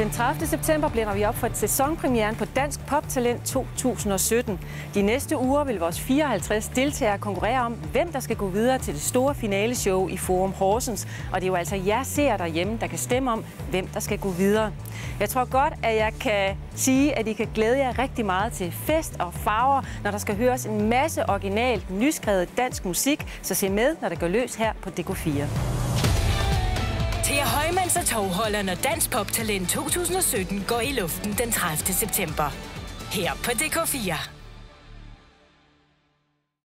Den 30. september blænder vi op for et sæsonpremieren på Dansk Poptalent 2017. De næste uger vil vores 54 deltagere konkurrere om, hvem der skal gå videre til det store finaleshow i Forum Horsens. Og det er jo altså jer seere derhjemme, der kan stemme om, hvem der skal gå videre. Jeg tror godt, at jeg kan sige, at I kan glæde jer rigtig meget til fest og farver, når der skal høres en masse originalt, nyskrevet dansk musik. Så se med, når det går løs her på DK4. Thea og tovholder, når Dansk Poptalent 2017 går i luften den 30. september. Her på DK4.